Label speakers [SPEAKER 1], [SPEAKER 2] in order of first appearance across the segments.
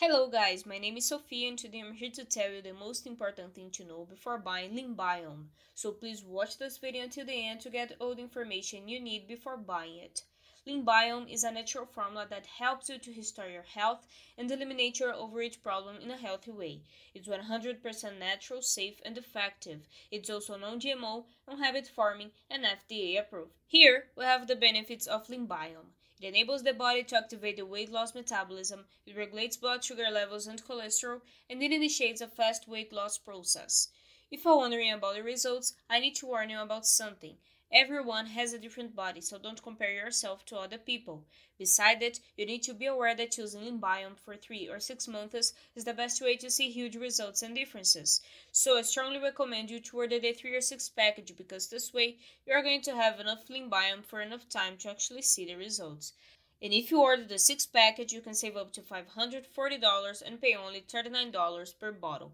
[SPEAKER 1] Hello guys, my name is Sophia and today I'm here to tell you the most important thing to know before buying LeanBiome. So please watch this video until the end to get all the information you need before buying it. LeanBiome is a natural formula that helps you to restore your health and eliminate your overweight problem in a healthy way. It's 100% natural, safe and effective. It's also non-GMO, non-habit forming and FDA approved. Here we have the benefits of LeanBiome. It enables the body to activate the weight loss metabolism, it regulates blood sugar levels and cholesterol, and it initiates a fast weight loss process. If you're wondering about the results, I need to warn you about something. Everyone has a different body, so don't compare yourself to other people. Besides it, you need to be aware that using LeanBiome for 3 or 6 months is the best way to see huge results and differences. So I strongly recommend you to order the 3 or 6 package because this way you are going to have enough LeanBiome for enough time to actually see the results. And if you order the 6 package, you can save up to $540 and pay only $39 per bottle.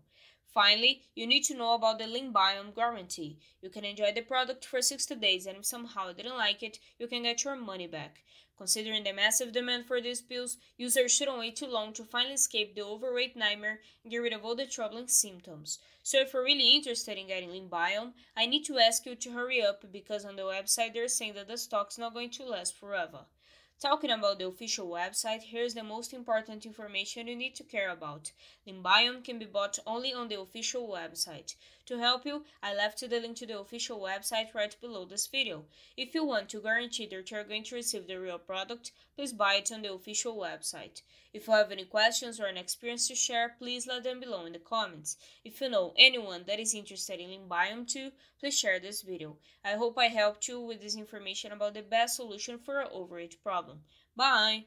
[SPEAKER 1] Finally, you need to know about the LeanBiome guarantee. You can enjoy the product for 60 days and if somehow you didn't like it, you can get your money back. Considering the massive demand for these pills, users shouldn't wait too long to finally escape the overweight nightmare and get rid of all the troubling symptoms. So if you're really interested in getting LeanBiome, I need to ask you to hurry up because on the website they're saying that the stock's not going to last forever. Talking about the official website, here's the most important information you need to care about. LeanBiome can be bought only on the official website. To help you, I left the link to the official website right below this video. If you want to guarantee that you're going to receive the real product, please buy it on the official website. If you have any questions or an experience to share, please let them below in the comments. If you know anyone that is interested in LeanBiome too, please share this video. I hope I helped you with this information about the best solution for your overweight problem. Bye!